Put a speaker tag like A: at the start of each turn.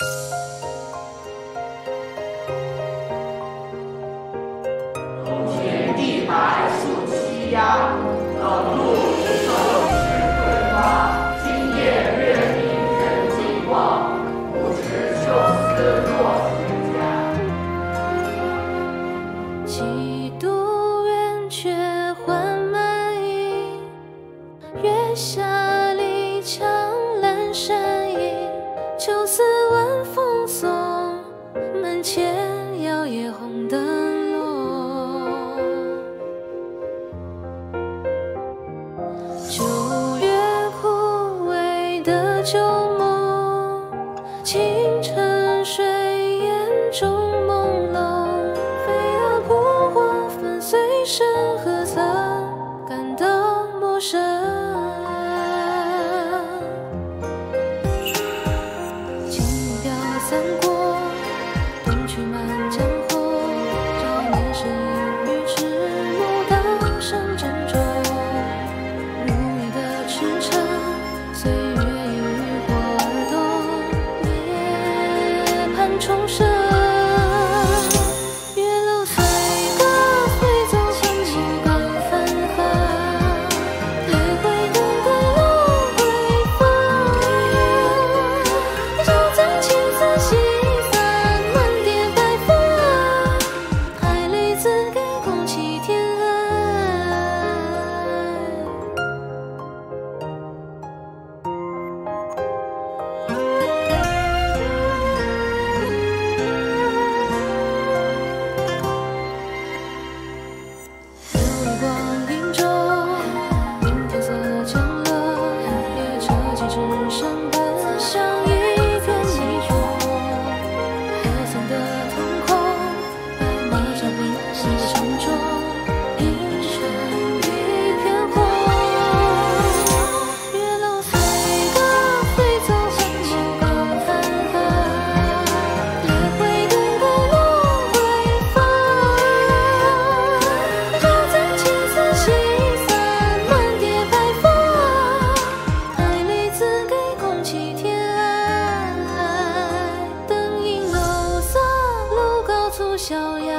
A: 空田地白树栖鸦，冷露无声湿桂花。今夜月明人尽望，不知秋思落谁家。
B: 几度圆缺换满盈，月下离墙阑珊影，秋思。前摇曳红灯笼。九月枯萎的旧梦，清晨睡眼中去满江红。少年时，何其之深，本相依。逍遥。